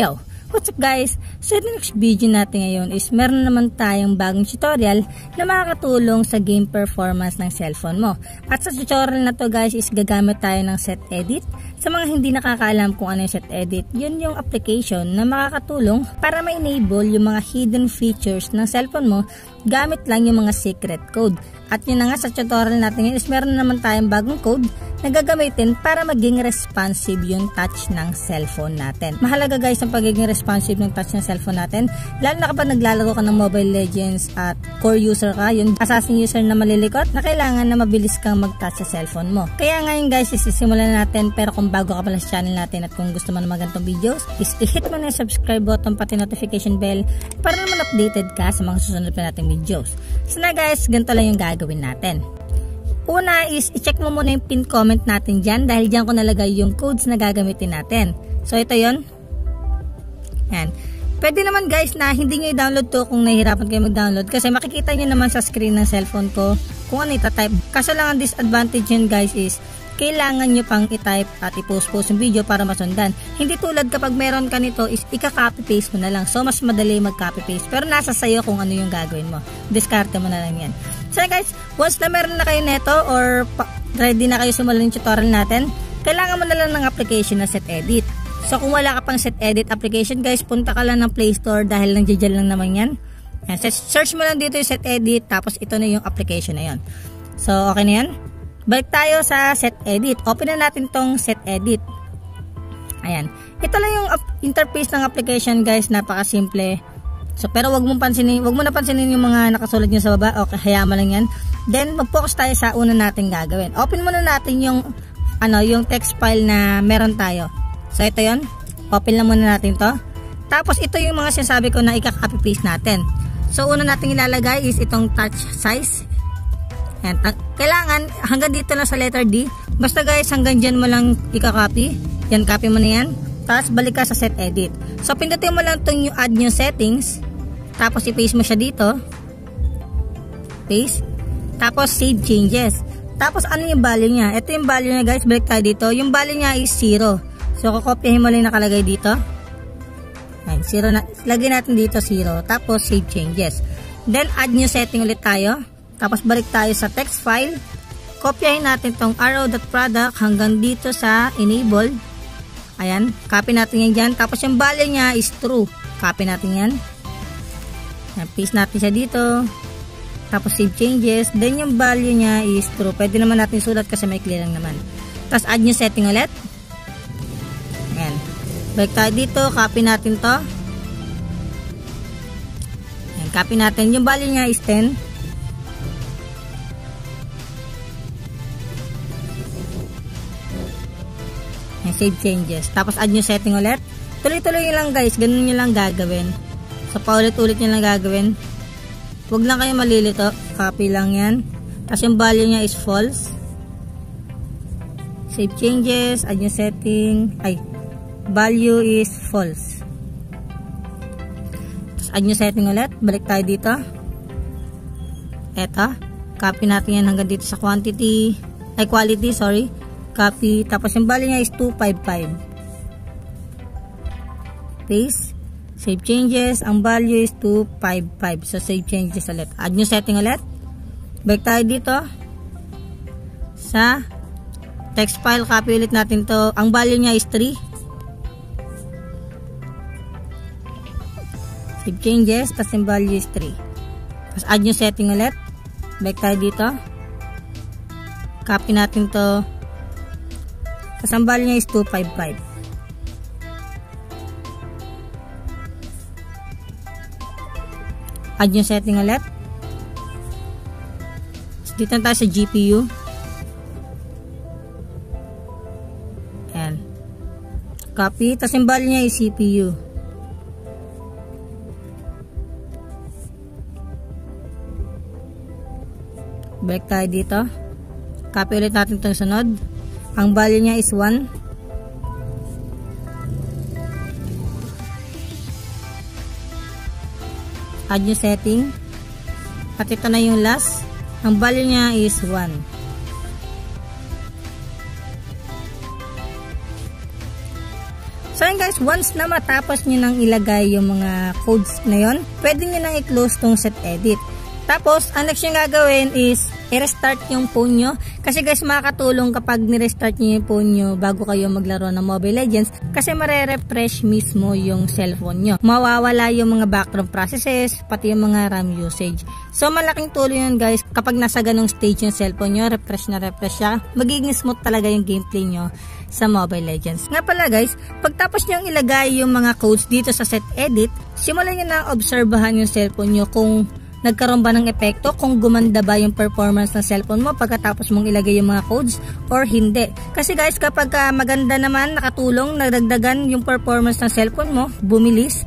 Yo! What's up guys? The next video natin ngayon is meron naman tayong bagong tutorial na makakatulong sa game performance ng cellphone mo. At sa tutorial na to guys is gagamit tayo ng set edit. Sa mga hindi nakakaalam kung ano yung set edit, yun yung application na makakatulong para ma-enable yung mga hidden features ng cellphone mo gamit lang yung mga secret code. At yun na nga sa tutorial natin ngayon is meron naman tayong bagong code na gagamitin para maging responsive yung touch ng cellphone natin. Mahalaga guys ang pagiging responsive ng touch ng cellphone natin. Lalo na kapag naglalaro ka ng Mobile Legends at core user ka, yung assassin user na malilikot, na kailangan na mabilis kang mag-touch sa cellphone mo. Kaya ngayon guys, isisimulan natin pero kung bago ka pala sa channel natin at kung gusto mo na magantong videos, is i-hit mo na yung subscribe button pati notification bell para naman updated ka sa mga susunod pa nating videos. So na guys, ganito lang yung gagawin natin. Una is, i-check mo muna yung pin comment natin dyan dahil dyan ko nalagay yung codes na gagamitin natin. So, ito yon Yan. Pwede naman guys na hindi nyo i-download to kung nahihirapan kayo mag-download kasi makikita nyo naman sa screen ng cellphone ko kung ano itatype. Kaso lang ang disadvantage yun guys is kailangan nyo pang i-type at i-post-post yung video para masundan. Hindi tulad kapag meron ka nito is ika-copy-paste mo na lang. So, mas madali mag-copy-paste. Pero nasa sayo kung ano yung gagawin mo. Discard mo na lang yan. So guys, once na meron na kayo neto or ready na kayo simulan yung tutorial natin, kailangan mo na lang ng application na set edit. So kung wala ka pang set edit application guys, punta ka lang ng Play Store dahil lang lang naman yan. Yan, search mo lang dito yung set edit tapos ito na yung application na yon. So okay na yan. Balik tayo sa set edit. Open na natin tong set edit. Ayan. Ito lang yung interface ng application guys. Napaka-simple. So, pero wag mo pansinin, wag mo na pansinin yung mga nakasulat niyo sa baba. Okay, hayaan mo lang yan. Then, mag-focus tayo sa una natin gagawin. Open muna natin yung, ano, yung text file na meron tayo. So, ito yon Open lang muna natin to. Tapos, ito yung mga sinasabi ko na ika-copy paste natin. So, una natin ilalagay is itong touch size. Yan. Kailangan hanggang dito lang sa letter D. Basta guys, hanggang dyan mo lang ika-copy. Yan, copy mo na yan. Tapos balik ka sa set edit. So pindutin mo lang itong yung add new settings. Tapos i-paste mo siya dito. Paste. Tapos save changes. Tapos ano yung value niya? Ito yung value niya guys. Balik tayo dito. Yung value niya is 0. So kakopyahin mo lang nakalagay dito. Ayan, 0 na. Lagyan natin dito 0. Tapos save changes. Then add new setting ulit tayo. Tapos balik tayo sa text file. Kopyahin natin tong arrow.product hanggang dito sa enable. Ayan, copy natin yan dyan. Tapos yung value niya is true. Copy natin yan. Ayan, paste natin siya dito. Tapos save changes. Then yung value niya is true. Pwede naman natin sulat kasi may clear lang naman. Tapos add new setting ulit. Balik tayo dito. Copy natin to. Ayan, copy natin. Yung value niya is 10. Ayan, save changes. Tapos add new setting ulit. Tuloy-tuloy nyo lang guys. Ganun nyo lang gagawin. So paulit-ulit nyo lang gagawin. Huwag lang kayo malilito. Copy lang yan. Tapos yung value niya is false. Save changes. Add new setting. Ay. Value is false. Tapos add new setting ulit. Balik tayo dito. Eto. Copy natin yan hanggang dito sa quantity. Ay quality, sorry. Copy. Tapos yung value niya is 255 paste save changes. Ang value is 255 so save changes ulit. Add new setting ulit. Balik tayo dito. Sa text file. Copy ulit natin to. Ang value niya is 3 save changes tapos yung value is 3 tapos add new setting ulit balik tayo dito copy natin to Kasambal niya is 255. Add yung setting ulit. So, dito tayo sa GPU. Ayan. Copy. Tapos yung value niya is CPU. Balik tayo dito. Copy ulit natin itong sunod. Ang value niya is 1. Add new setting. At ito na yung last. Ang value niya is 1. So yun guys, once na matapos nyo nang ilagay yung mga codes na yon, pwede nyo nang i-close tong set edit. Tapos, ang next yung gagawin is i-restart yung phone nyo. Kasi guys, makakatulong kapag ni-restart nyo yung phone nyo bago kayo maglaro ng Mobile Legends. Kasi mare-refresh mismo yung cellphone nyo. Mawawala yung mga background processes, pati yung mga RAM usage. So, malaking tulong yun guys. Kapag nasa ganong stage yung cellphone nyo, refresh na refresh siya, magiging smooth talaga yung gameplay nyo sa Mobile Legends. Nga pala guys, pagtapos nyo ilagay yung mga codes dito sa set edit, simulan nyo na obserbahan yung cellphone nyo kung nagkaroon ba ng epekto kung gumanda ba yung performance ng cellphone mo pagkatapos mong ilagay yung mga codes or hindi. Kasi guys, kapag uh, maganda naman, nakatulong, nagdagdagan yung performance ng cellphone mo, bumilis,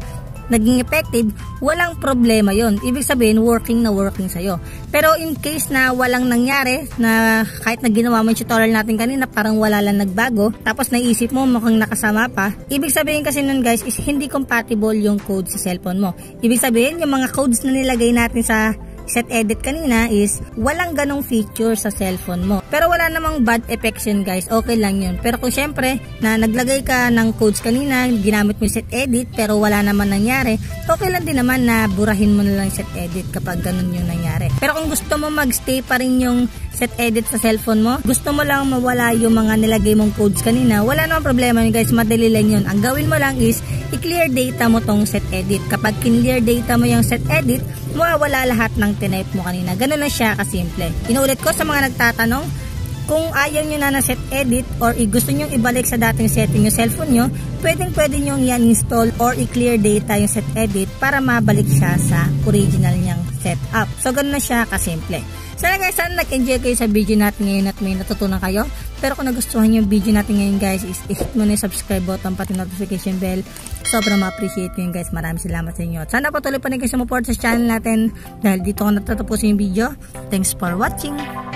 naging effective, walang problema yon Ibig sabihin, working na working sa'yo. Pero in case na walang nangyari, na kahit na ginawa mo yung tutorial natin kanina, parang wala lang nagbago, tapos naisip mo mukhang nakasama pa, ibig sabihin kasi nun guys is hindi compatible yung code sa cellphone mo. Ibig sabihin, yung mga codes na nilagay natin sa set edit kanina is walang ganong feature sa cellphone mo. Pero wala namang bad effects yun guys, okay lang yun. Pero kung syempre na naglagay ka ng codes kanina, ginamit mo yung set edit pero wala naman nangyari, okay lang din naman na burahin mo na lang set edit kapag ganun yung nangyari. Pero kung gusto mo magstay pa rin yung set edit sa cellphone mo, gusto mo lang mawala yung mga nilagay mong codes kanina, wala namang problema yun guys, madali lang yun. Ang gawin mo lang is i-clear data mo tong set edit. Kapag clear data mo yung set edit, mawawala lahat ng tinype mo kanina. Ganun na siya kasimple. Inuulit ko sa mga nagtatanong, kung ayaw nyo na na set edit or gusto nyo ibalik sa dating setting yung cellphone nyo, pwedeng pwede nyo yan install or i-clear data yung set edit para mabalik siya sa original niyang setup. So, ganun na siya kasimple. Sana guys, sana nag-enjoy kayo sa video natin ngayon at may natutunan kayo. Pero kung nagustuhan yung video natin ngayon guys, is hit mo na yung subscribe button pati notification bell. Sobrang ma-appreciate ko yun guys. Maraming salamat sa inyo. Sana patuloy pa rin kayo sumuport sa channel natin dahil dito ko natatapusin yung video. Thanks for watching!